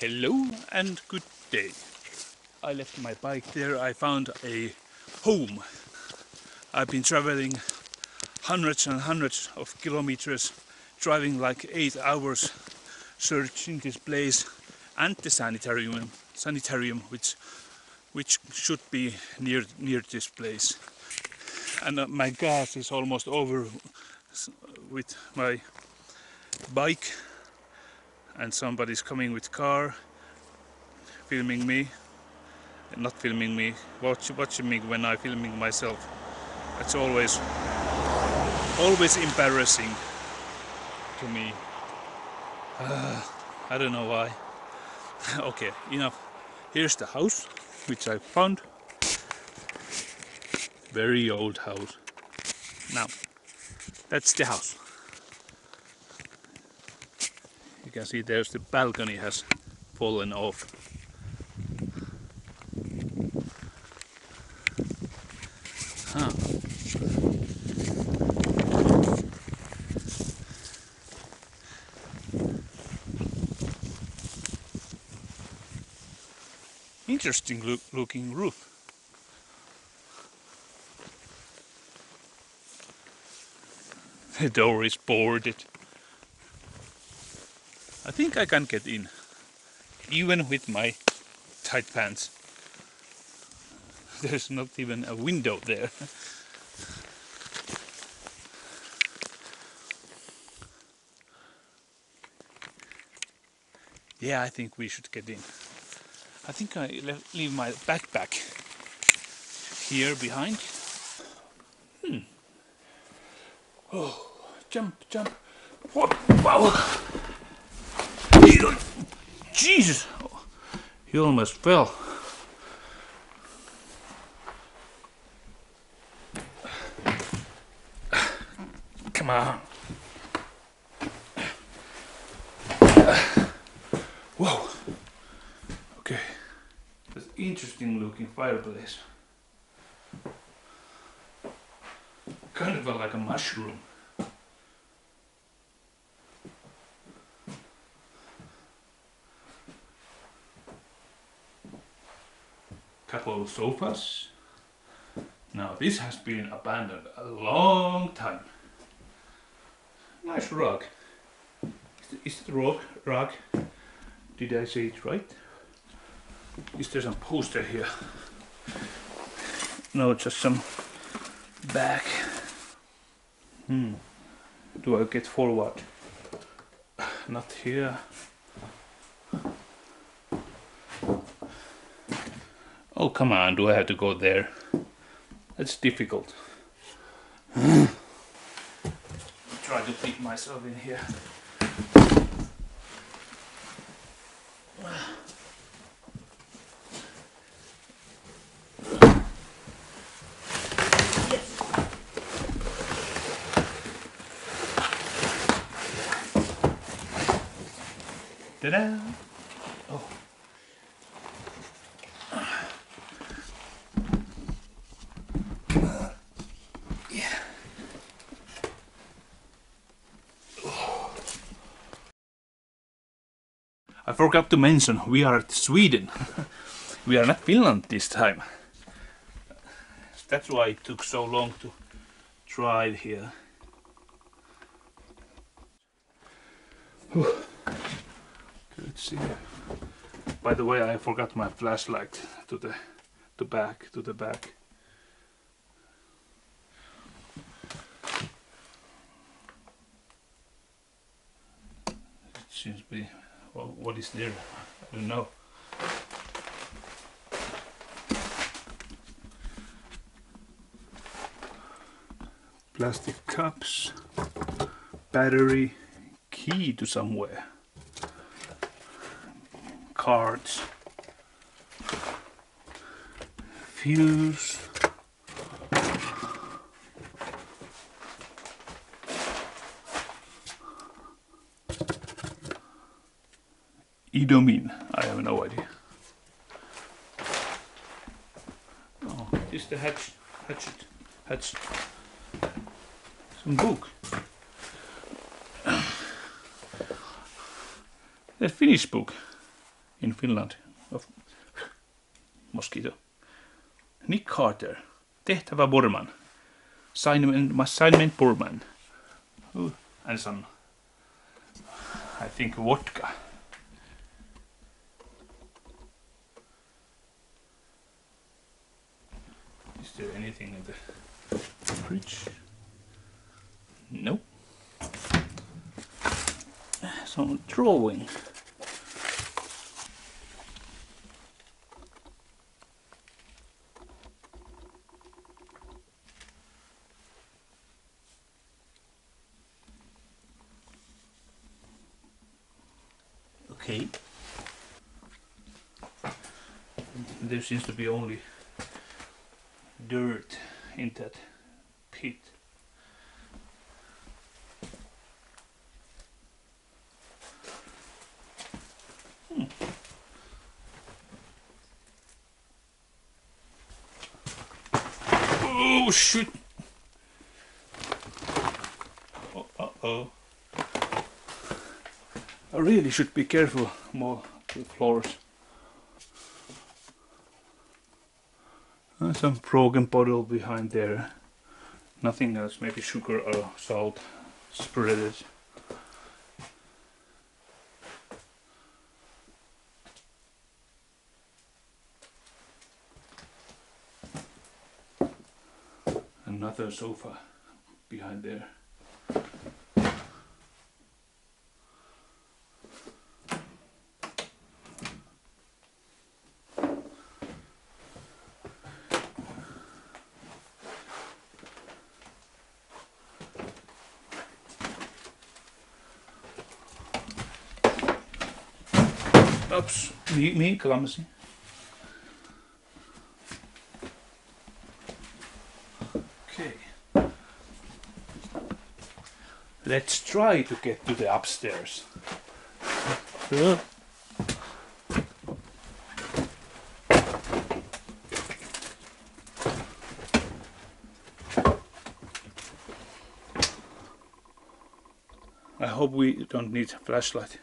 Hello and good day. I left my bike there. I found a home. I've been traveling hundreds and hundreds of kilometers, driving like eight hours, searching this place and the sanitarium, sanitarium which which should be near near this place. And uh, my gas is almost over with my bike and somebody's coming with car filming me not filming me watch, watching me when I'm filming myself. It's always always embarrassing to me. Uh, I don't know why. Okay enough. Here's the house which I found. Very old house. Now that's the house you can see there's the balcony has fallen off. Huh. Interesting look looking roof. The door is boarded. I think I can get in, even with my tight pants. There's not even a window there. yeah, I think we should get in. I think I leave my backpack here behind. Hmm. Oh, jump, jump. Whoa. Jesus! He almost fell. Come on. Whoa. Okay. That's interesting looking fireplace. Kind of like a mushroom. Couple of sofas. Now this has been abandoned a long time. Nice rug. Is it rug? Rug? Did I say it right? Is there some poster here? No, just some back. Hmm. Do I get forward? Not here. Oh, come on, do I have to go there? That's difficult. Try to fit myself in here. Ta-da! Forgot to mention, we are at Sweden. we are not Finland this time. That's why it took so long to drive here. Let's see. By the way, I forgot my flashlight to the to back to the back. It seems to be what is there? I don't know. Plastic cups, battery, key to somewhere, cards, fuse, Idomin. I have no idea. Oh, this is the hatch, hatchet, hatch. Some book. The Finnish book. in Finland of mosquito. Nick Carter, tehtävä Burman. Assignment, assignment Burman. Ooh, and some, I think, vodka. Is there anything in the fridge? No. Some drawing. Okay. There seems to be only dirt in that pit. Hmm. Oh shoot! Oh, uh oh. I really should be careful more with floors. Uh, some broken bottle behind there. Nothing else, maybe sugar or salt spread it. Another sofa behind there. Oops, me, me clumsy. Okay. Let's try to get to the upstairs. I hope we don't need a flashlight.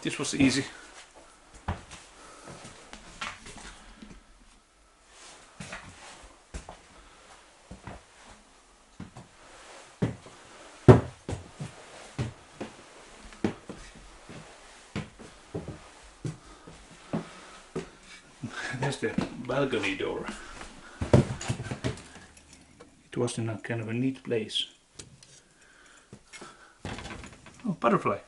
This was easy. There's the balcony door. It was in a kind of a neat place. Oh, butterfly.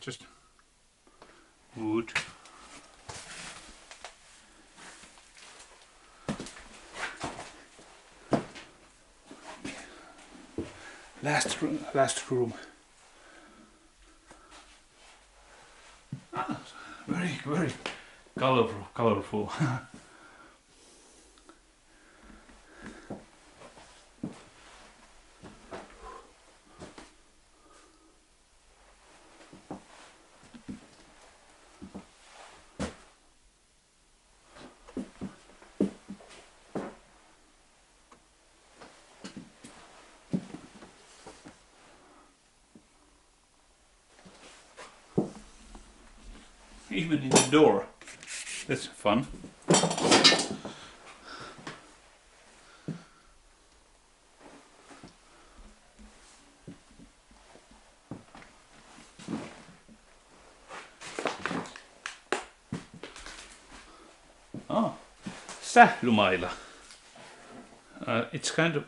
Just wood. Last room, last room. Ah, very, very colorful, colorful. Even in the door. That's fun. Ah, sählymaila. Uh, it's kind of,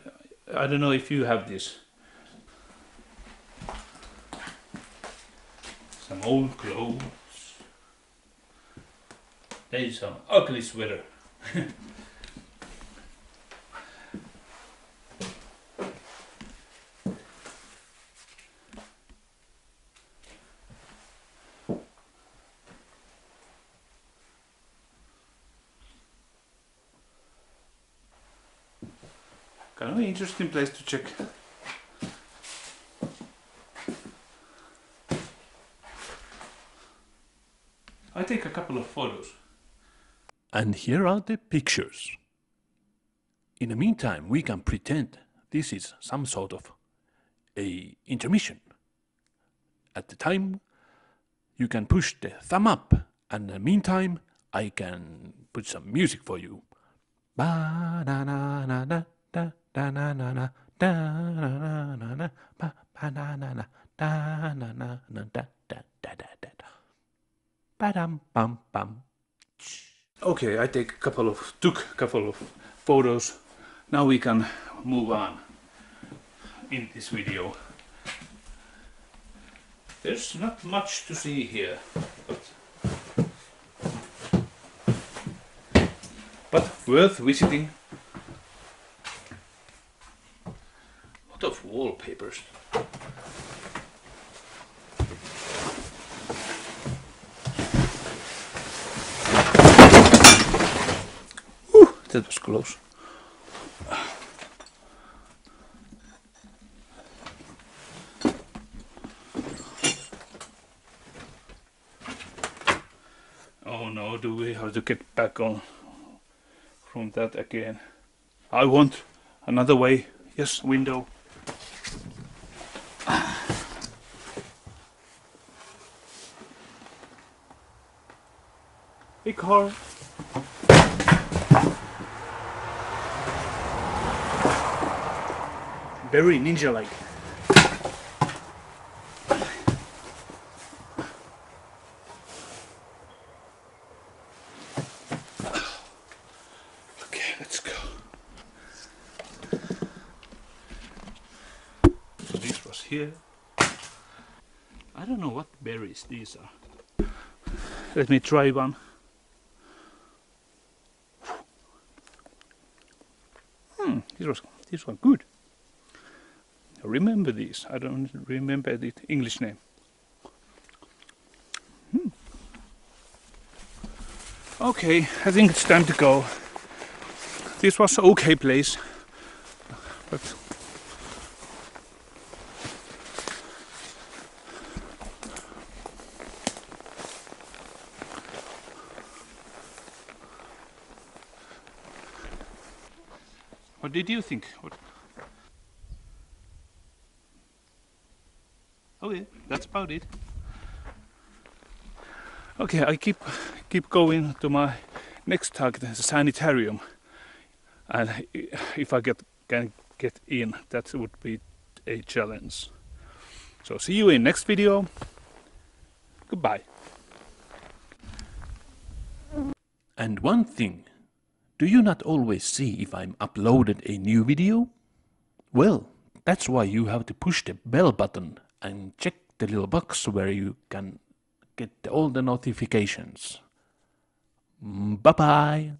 I don't know if you have this. Some old clothes. There is some ugly sweater. Kind of interesting place to check. I take a couple of photos. And here are the pictures. In the meantime, we can pretend this is some sort of a intermission. At the time, you can push the thumb up, and in the meantime, I can put some music for you. Ba na na na na da da na na na da na na na na ba ba na na na da na na na da da da da da da. Ba dum bum bum. Okay, I take a couple of took a couple of photos. Now we can move on in this video. There's not much to see here, but but worth visiting. A lot of wallpapers. That was close. Oh no, do we have to get back on from that again? I want another way. Yes, window. Hey car. Very ninja like. Okay, let's go. This was here. I don't know what berries these are. Let me try one. Hmm, this was this one good. Remember these. I don't remember the English name. Hmm. Okay, I think it's time to go. This was an okay place, but what did you think? What? Okay, that's about it. Okay, I keep keep going to my next target, the sanitarium, and if I get can get in, that would be a challenge. So see you in next video. Goodbye. And one thing, do you not always see if I'm uploaded a new video? Well, that's why you have to push the bell button and check the little box where you can get all the notifications. Bye bye.